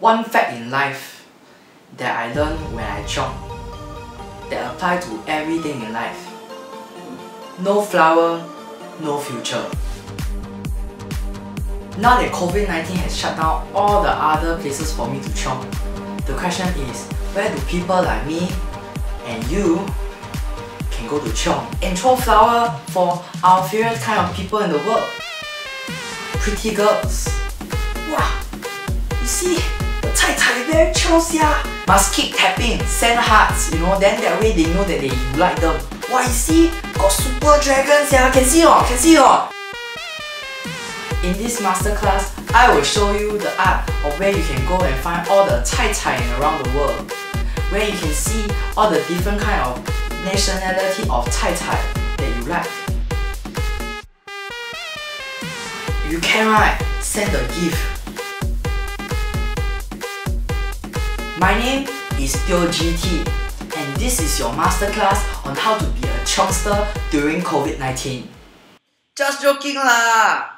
One fact in life that I learned when I chiong that apply to everything in life. No flower, no future. Now that COVID-19 has shut down all the other places for me to chiong, the question is, where do people like me and you can go to chiong and throw flower for our favorite kind of people in the world? Pretty girls. Wow! You see, very chill sia. Must keep tapping, send hearts, you know, then that way they know that they you like them. Wow, you see, got super dragons sia, can see or can see or. In this masterclass, I will show you the art of where you can go and find all the Cai Cai around the world. Where you can see all the different kind of nationality of Cai Cai that you like. You can right, send a gift. My name is Teo GT and this is your masterclass on how to be a chiongster during COVID-19. Just joking lah!